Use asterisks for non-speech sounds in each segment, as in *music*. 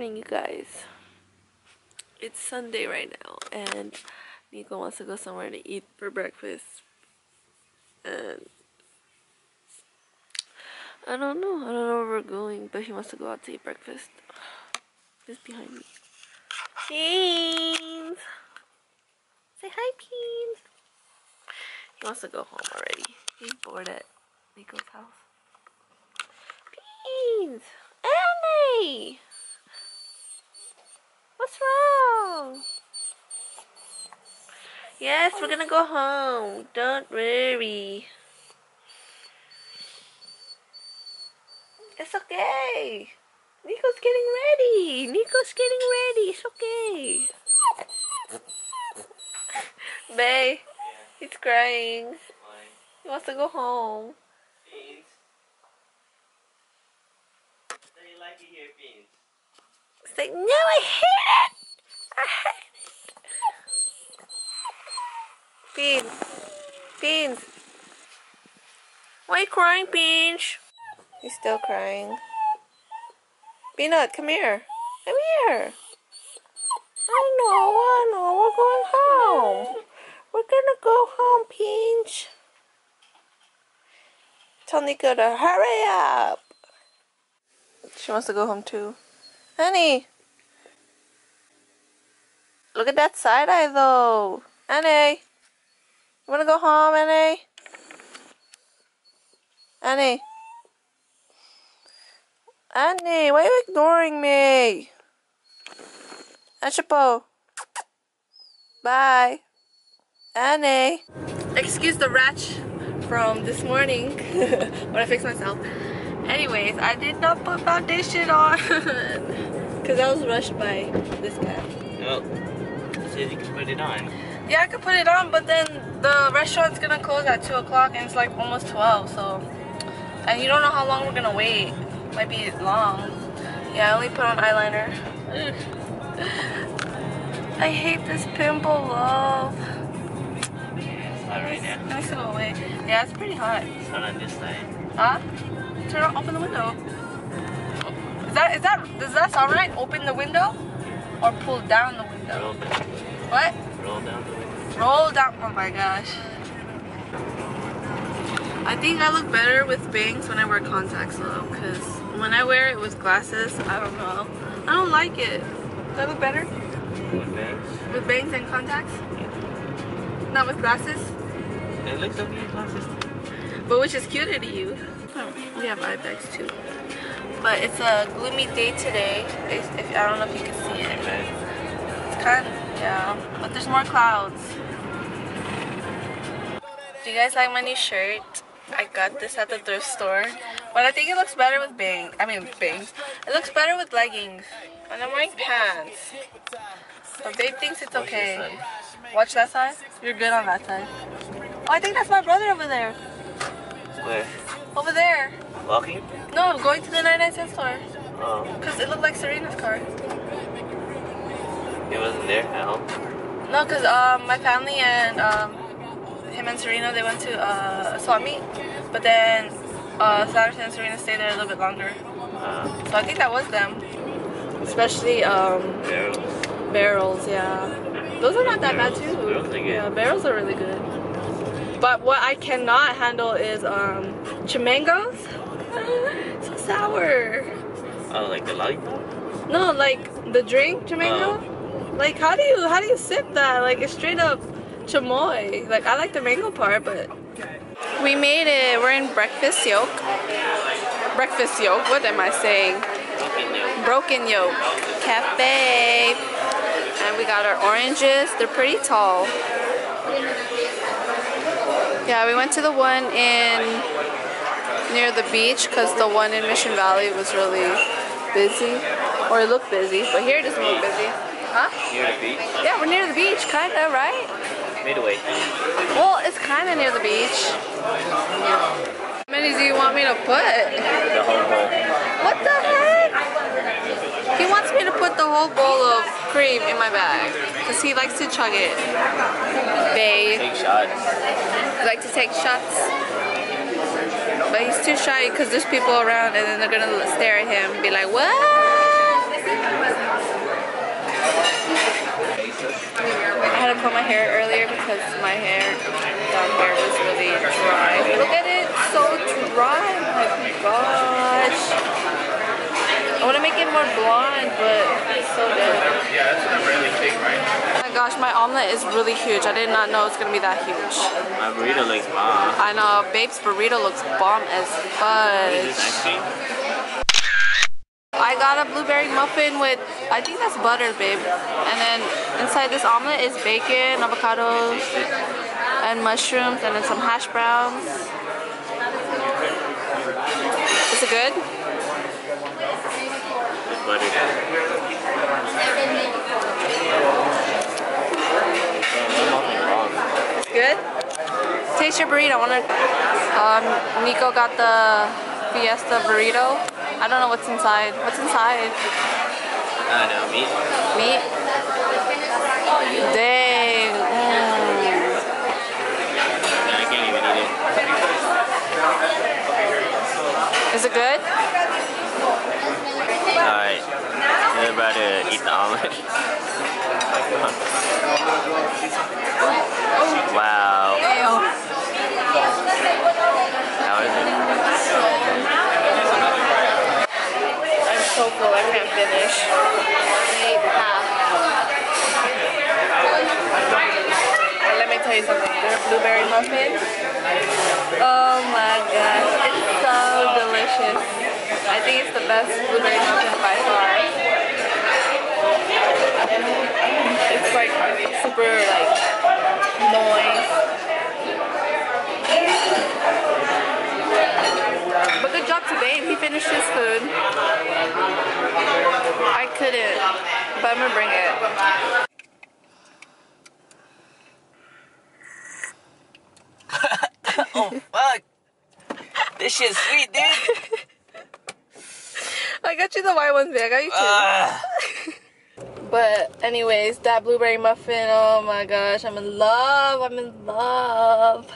morning, you guys. It's Sunday right now, and Nico wants to go somewhere to eat for breakfast. And I don't know. I don't know where we're going, but he wants to go out to eat breakfast. He's behind me. Beans! Say hi, Beans! He wants to go home already. He's bored at Nico's house. Beans! Annie! What's wrong? Yes, we're gonna go home. Don't worry. It's okay. Nico's getting ready. Nico's getting ready. It's okay. *laughs* Bay, he's crying. He wants to go home. Beans. Do you like Beans? It's like, no, I hate it. I hate. Beans. Beans. Why are you crying, Beans? He's still crying. Peanut, come here. Come here. I know, I know. We're going home. We're gonna go home, Peach. Tell Nico to hurry up. She wants to go home too. Honey. Look at that side eye though. Annie. You wanna go home, Annie? Annie. Annie, why are you ignoring me? Achapo. Bye. Annie. Excuse the ratch from this morning *laughs* when I fixed myself. Anyways, I did not put foundation on *laughs* because I was rushed by this guy. It says you can put it on. Yeah, I could put it on, but then the restaurant's gonna close at 2 o'clock and it's like almost 12, so. And you don't know how long we're gonna wait. Might be long. Yeah, I only put on eyeliner. *laughs* I hate this pimple, love. It's not right now. Nice away. Yeah, it's pretty hot. It's not on this side. Huh? Turn open the window. Is that, is that, does that sound right? Open the window? Or pull down the window? Roll down. What? Roll down the window. Roll down. Oh my gosh. I think I look better with bangs when I wear contacts though, because when I wear it with glasses, I don't know. I don't like it. Do I look better With bangs. with bangs and contacts? Not with glasses? It looks okay in glasses. But which is cuter to you? We have eye bags too. But it's a gloomy day today. If, if I don't know if you can see it. It's kind of, yeah. But there's more clouds. Do you guys like my new shirt? I got this at the thrift store. But I think it looks better with bangs. I mean, bangs. It looks better with leggings. And I'm wearing pants. But babe thinks it's okay. Watch that side. You're good on that side. Oh, I think that's my brother over there. Where? Over there. Walking? No, I'm going to the 99 cent store. Oh. Because it looked like Serena's car. It wasn't there at home. No, because um, my family and um, him and Serena, they went to uh, a swap meet. But then uh, Saturday and Serena stayed there a little bit longer. Uh, So I think that was them. Especially um, barrels. barrels, yeah. Those are not that bad too. Barrels are good. Yeah, barrels are really good. But what I cannot handle is um, chamangos. *laughs* so sour. Oh, like the lollipop? No, like the drink chamango. Like how do you how do you sip that? Like it's straight up chamoy. Like I like the mango part, but we made it. We're in breakfast yolk. Breakfast yolk. What am I saying? Broken yolk cafe. And we got our oranges. They're pretty tall. Yeah, we went to the one in near the beach because the one in Mission Valley was really busy. Or it looked busy, but here it doesn't look busy. Huh? Near the beach? Yeah, we're near the beach, kinda, right? Midway. Well, it's kinda near the beach. How many do you want me to put? The whole bowl. What the heck? He wants me to put the whole bowl of cream in my bag because he likes to chug it. Babe, Take shots. he likes to take shots. But he's too shy because there's people around and then they're gonna stare at him and be like, what? I had to comb my hair earlier because my hair down here was really dry. Look at it, so dry. Oh my gosh. I want to make it more blonde, but it's so dead. Yeah, that's not really thick, right? Oh my gosh, my omelet is really huge. I did not know it's gonna be that huge. My burrito looks bomb. I know, Babe's burrito looks bomb as Is fudge. this ice cream? I got a blueberry muffin with, I think that's butter, babe. And then inside this omelet is bacon, avocados, and mushrooms, and then some hash browns. Is it good? With butter. It's good? Taste your burrito. I wanna, um, Nico got the Fiesta burrito. I don't know what's inside. What's inside? I don't know, meat. Meat? Dang. Mm. I can't even eat it. Is it good? About to eat the omelet. wow. How is it? I'm so full, I can't finish. Let me tell you something. Blueberry muffin. Oh my gosh, it's so delicious. I think it's the best blueberry muffin by far. It's like super like noise. But good job to Babe. He finished his food. I couldn't, but I'm gonna bring it. Oh, fuck. This shit's sweet, dude. *laughs* I got you the white ones, babe. I got you two. Ah. *laughs* But anyways, that blueberry muffin, oh my gosh, I'm in love. I'm in love.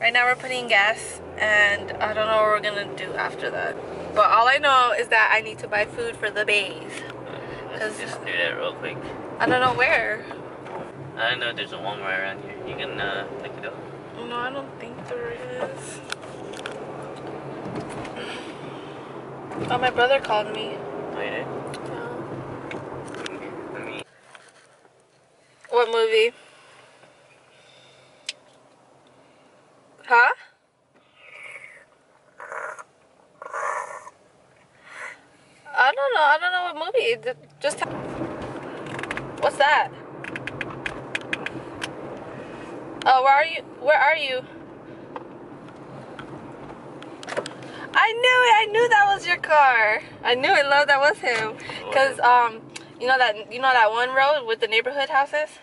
Right now we're putting gas and I don't know what we're gonna do after that. But all I know is that I need to buy food for the bays. Let's just do that real quick. I don't know where. I don't know if there's a Walmart around here. You can uh, look it up. No, I don't think there is. Oh, my brother called me. Eh? Oh, you did? Let. What movie? Huh? I don't know. I don't know what movie. Just What's that? Oh, where are you? Where are you? I knew it. I knew that was your car. I knew it. Love that was him. Cause um, you know that you know that one road with the neighborhood houses.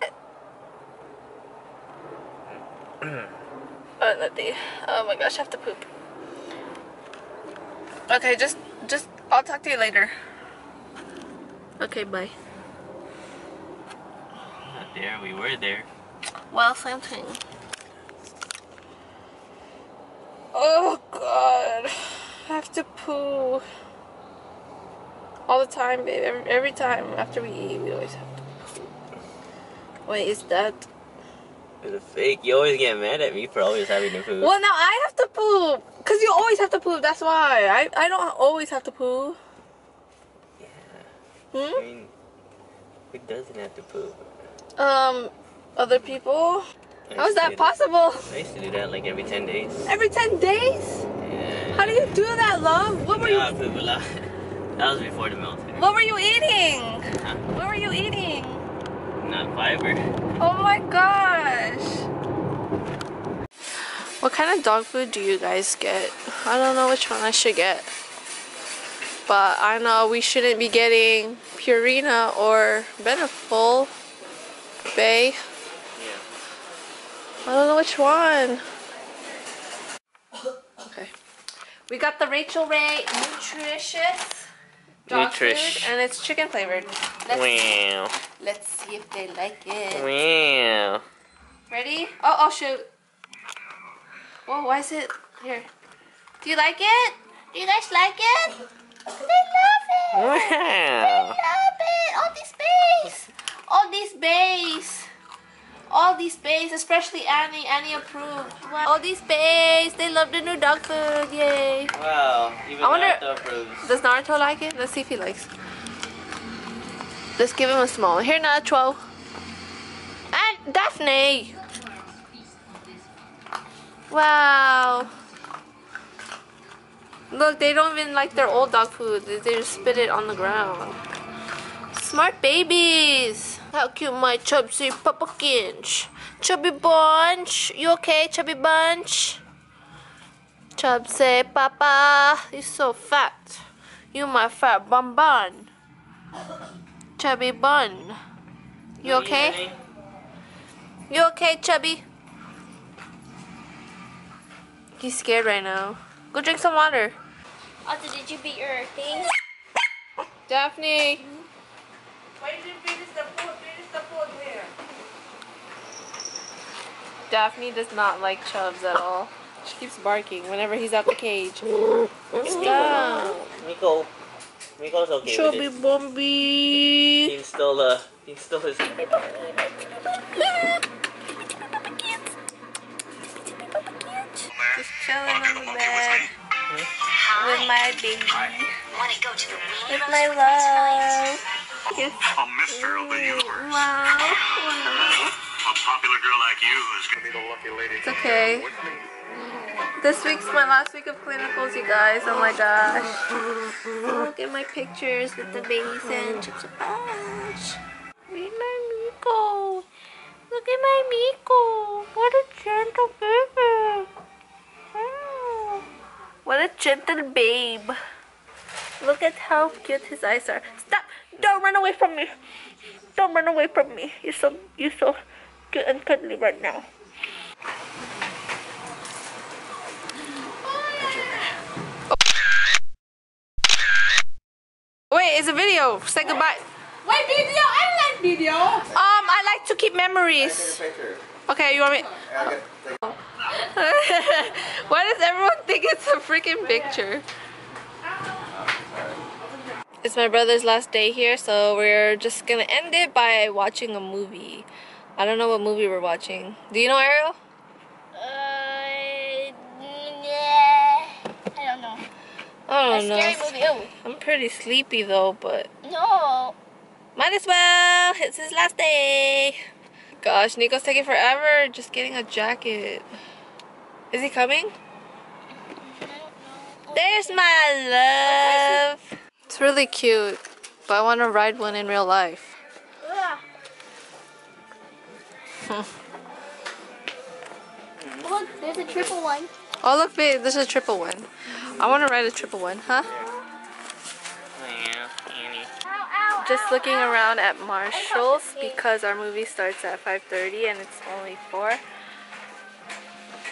*clears throat* oh, nothing. Oh my gosh, I have to poop. Okay, just just I'll talk to you later. Okay, bye. Not there. We were there. Well, same thing. Oh god, I have to poo. All the time, babe. Every, every time after we eat, we always have to poo. Wait, is that? It's a fake. You always get mad at me for always having to poo. Well, now I have to poop. Cause you always have to poop. That's why I I don't always have to poo. Yeah. Hmm. mean, who doesn't have to poop? Um, other people. How is that possible? I used to do that like every 10 days. Every ten days? Yeah. How do you do that, love? What were Yeah, you? poop a lot. That was before the military. What were you eating? Huh? What were you eating? Not fiber. Oh my gosh. What kind of dog food do you guys get? I don't know which one I should get. But I know we shouldn't be getting Purina or Beneful. Bay. Yeah. I don't know which one. Okay. We got the Rachael Ray nutritious dog Nutrish. food and it's chicken flavored. Let's, Wow. let's see if they like it. Wow. Ready? Oh, oh shoot. Whoa, why is it here? Do you like it? Do you guys like it? They love it. Wow. They Love it. All these bays. All these bays. All these bays, especially Annie. Annie approved. Wow. All these bays. They love the new dog food. Yay. Wow. Even I wonder- Naruto approves. Does Naruto like it? Let's see if he likes. Let's give him a small. Here, Naruto. And Daphne. Wow. Look, they don't even like their old dog food. They they just spit it on the ground. Smart babies. How cute my chubsy pumpkins. Chubby bunch. You okay, chubby bunch? Chub say, Papa, you so fat. You my fat bun bun. Chubby bun. You okay? You okay, Chubby? He's scared right now. Go drink some water. Otto, did you beat your thing? Daphne. Why did you finish the food? Finish the food here. Daphne does not like Chubbs at all. She keeps barking whenever he's out the cage. Stop. Miko. Miko's okay Chubby with it. Bumby. He stole uh he stole his Just chilling on the bed with my baby. Want to go to the With my love. Yes. A Miss Girl the universe. Wow. Wow. Girl like you is gonna be the lucky lady. It's okay. This week's my last week of clinicals, you guys. Oh my gosh. Look at my pictures with the babies and chips a bunch. Meet my Miko. Look at my Miko. What a gentle baby. Wow. What a gentle babe. Look at how cute his eyes are. Stop! Don't run away from me. Don't run away from me. You're so you're so cute and cuddly right now. Wait, it's a video. Say goodbye. Wait, video? I like video. Um, I like to keep memories. Okay, you want me? *laughs* Why does everyone think it's a freaking picture? It's my brother's last day here, so we're just gonna end it by watching a movie. I don't know what movie we're watching. Do you know Ariel? Uh, yeah. I don't know. I don't know. scary movie. Oh, I'm pretty sleepy though, but no. might as well. It's his last day. Gosh, Nico's taking forever just getting a jacket. Is he coming? There's my love. It's really cute, but I want to ride one in real life. Ugh. *laughs* Look, there's a triple one. Oh look, babe, this is a triple one. I want to ride a triple one, huh? Yeah, Annie. Ow, ow, Just looking around at Marshall's because our movie starts at 5:30 and it's only 4.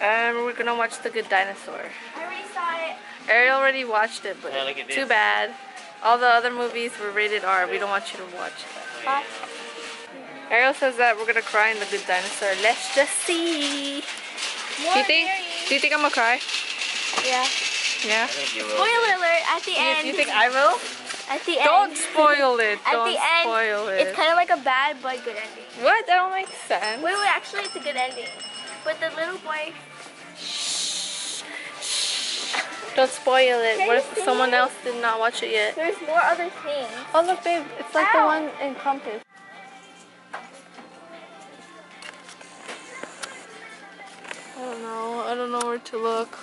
And we're gonna watch The Good Dinosaur. I already saw it. Ariel already watched it, but Yeah, too bad. All the other movies were rated R. We don't want you to watch it. Huh? Ariel says that we're gonna cry in The Good Dinosaur. Let's just see. More Do you think? berries. Do you think I'm gonna cry? Yeah. Yeah. I you. Spoiler alert! At the You, end. you think I will? At the end. Don't spoil it. At Don't the end, spoil it. it's kind of like a bad but good ending. what? That don't make sense. Wait, wait, actually, it's a good ending. But the little boy. Don't spoil it. Can What if someone it? else did not watch it yet? There's more other things. Oh look, babe. It's like the one in Compass. I don't know. I don't know where to look.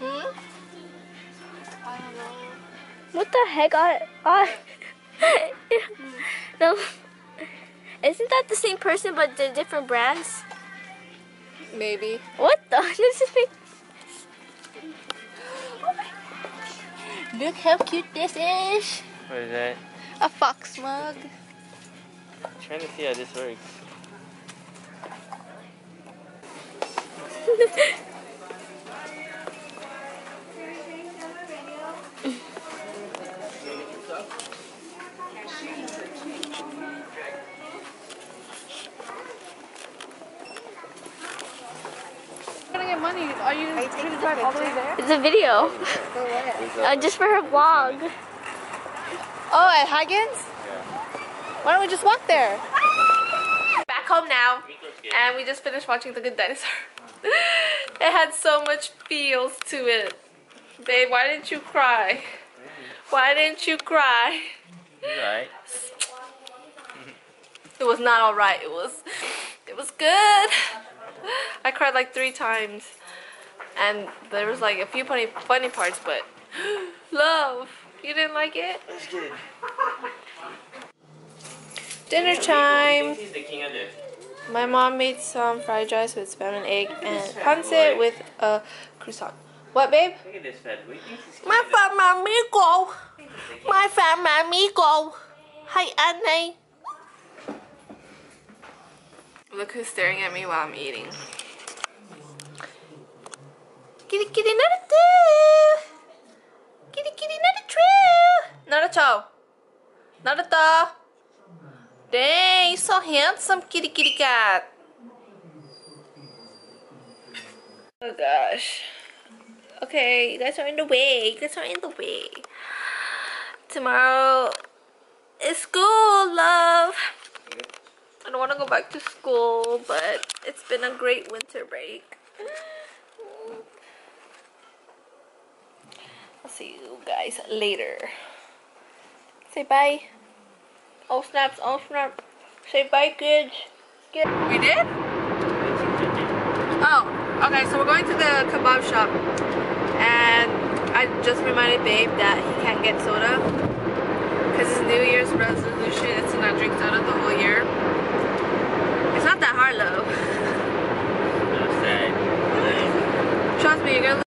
Hmm? I don't know. What the heck? I, I, *laughs* no. Isn't that the same person but the different brands? Maybe. What the? *laughs* This is me. Look how cute this is. What is that? A fox mug. I'm trying to see how this works. Are you, you taking gonna the drive all the way there? It's a video. For what? Uh, just for her vlog. Oh, at Higgins? Why don't we just walk there? Back home now, and we just finished watching The Good Dinosaur. *laughs* it had so much feels to it. Babe, why didn't you cry? Why didn't you cry? Alright. *laughs* It was not alright. It was, it was good. I cried like three times, and there was like a few funny, funny parts, but *gasps* love, you didn't like it. That's good. Dinner time. He's the king of this. My mom made some fried rice with spam and egg and pancit with a croissant. What, babe? Look at this fat. What do you think he's My of fat amigo. My fat amigo. Hi, Annie. Look who's staring at me while I'm eating. Kitty, kitty, not a two. Kitty, kitty, not a a toe. Dang, so handsome, kitty, kitty cat. Oh gosh. Okay, you guys are in the way. You guys are in the way. Tomorrow is school, love. I don't want to go back to school, but it's been a great winter break. I'll see you guys later. Say bye. All snaps, All snap. Say bye kids. Get we did? Oh, okay, so we're going to the kebab shop. And I just reminded Babe that he can't get soda. Because his New Year's resolution is to not drink soda the whole year. It's not that hard though. *laughs* Trust me, you're gonna